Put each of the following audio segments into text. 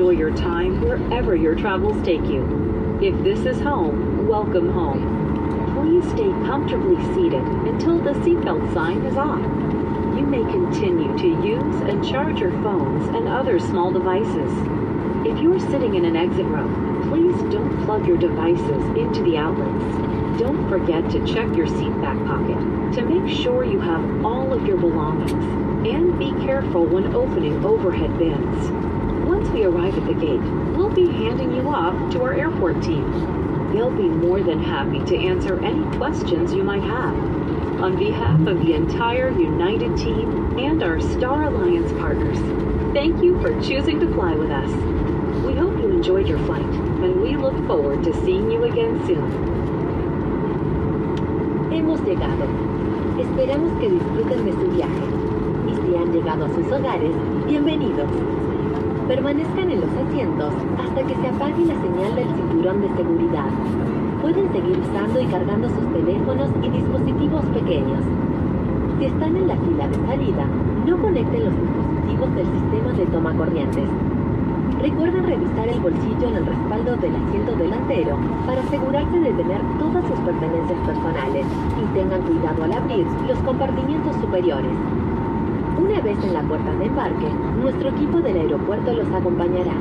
enjoy your time wherever your travels take you. If this is home, welcome home. Please stay comfortably seated until the seatbelt sign is off. You may continue to use and charge your phones and other small devices. If you're sitting in an exit row, please don't plug your devices into the outlets. Don't forget to check your seat back pocket to make sure you have all of your belongings. And be careful when opening overhead bins. Once we arrive at the gate, we'll be handing you off to our airport team. They'll be more than happy to answer any questions you might have. On behalf of the entire United team and our Star Alliance partners, thank you for choosing to fly with us. We hope you enjoyed your flight, and we look forward to seeing you again soon. Hemos llegado. Esperamos que disfruten de su viaje. Si han llegado a sus hogares, bienvenidos. Permanezcan en los asientos hasta que se apague la señal del cinturón de seguridad. Pueden seguir usando y cargando sus teléfonos y dispositivos pequeños. Si están en la fila de salida, no conecten los dispositivos del sistema de toma corrientes. Recuerden revisar el bolsillo en el respaldo del asiento delantero para asegurarse de tener todas sus pertenencias personales y tengan cuidado al abrir los compartimientos superiores. Una vez en la puerta de embarque, nuestro equipo del aeropuerto los acompañará.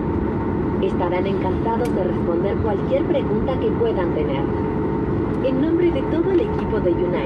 Estarán encantados de responder cualquier pregunta que puedan tener. En nombre de todo el equipo de United,